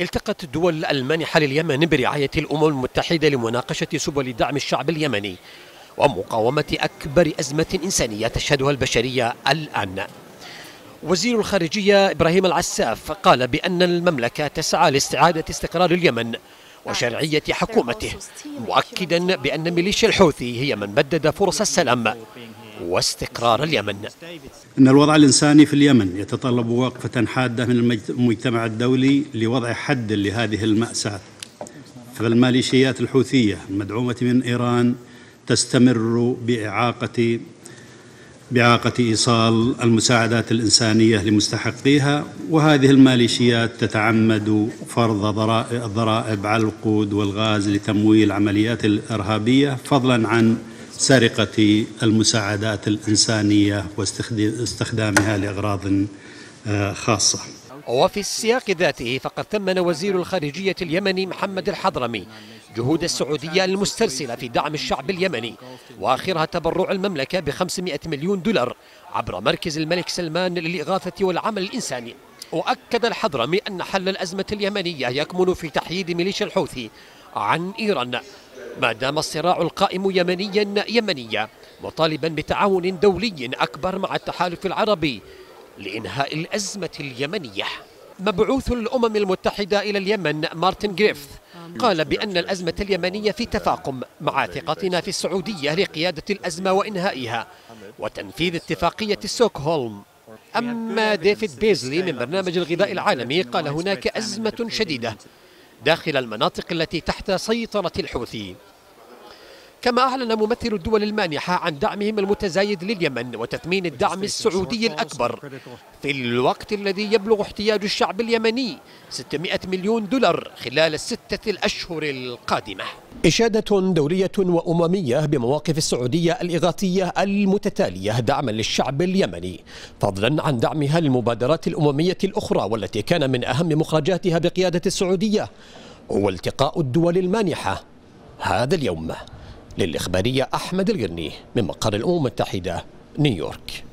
التقت الدول المانحة لليمن برعاية الأمم المتحدة لمناقشة سبل دعم الشعب اليمني ومقاومة أكبر أزمة إنسانية تشهدها البشرية الآن. وزير الخارجية إبراهيم العساف قال بأن المملكة تسعى لاستعادة استقرار اليمن وشرعية حكومته مؤكدا بأن ميليشيا الحوثي هي من بدد فرص السلام. واستقرار اليمن. إن الوضع الإنساني في اليمن يتطلب وقفة حادة من المجتمع الدولي لوضع حد لهذه المأساة. فالماليشيات الحوثية المدعومة من إيران تستمر بإعاقة بإعاقة إيصال المساعدات الإنسانية لمستحقيها وهذه الماليشيات تتعمد فرض الضرائب على الوقود والغاز لتمويل عمليات الإرهابية فضلا عن سرقة المساعدات الإنسانية واستخدامها لأغراض آه، خاصة. وفي السياق ذاته فقد ثمن وزير الخارجية اليمني محمد الحضرمي جهود السعودية المسترسلة في دعم الشعب اليمني وآخرها تبرع المملكة ب 500 مليون دولار عبر مركز الملك سلمان للإغاثة والعمل الإنساني. وأكد الحضرمي أن حل الأزمة اليمنية يكمن في تحييد ميليشيا الحوثي عن إيران. ما دام الصراع القائم يمنيا يمنيا مطالبا بتعاون دولي أكبر مع التحالف العربي لإنهاء الأزمة اليمنية. مبعوث الأمم المتحدة إلى اليمن مارتن جريفث قال بأن الأزمة اليمنية في تفاقم مع ثقتنا في السعودية لقيادة الأزمة وإنهائها وتنفيذ اتفاقية ستوكهولم. أما ديفيد بيزلي من برنامج الغذاء العالمي قال هناك أزمة شديدة داخل المناطق التي تحت سيطرة الحوثي كما أعلن ممثل الدول المانحة عن دعمهم المتزايد لليمن وتثمين الدعم السعودي الأكبر. في الوقت الذي يبلغ احتياج الشعب اليمني 600 مليون دولار خلال الستة الأشهر القادمة. إشادة دولية وأممية بمواقف السعودية الإغاثية المتتالية دعما للشعب اليمني فضلا عن دعمها للمبادرات الأممية الأخرى والتي كان من أهم مخرجاتها بقيادة السعودية هو التقاء الدول المانحة هذا اليوم. للإخبارية أحمد القرني من مقر الأمم المتحدة نيويورك.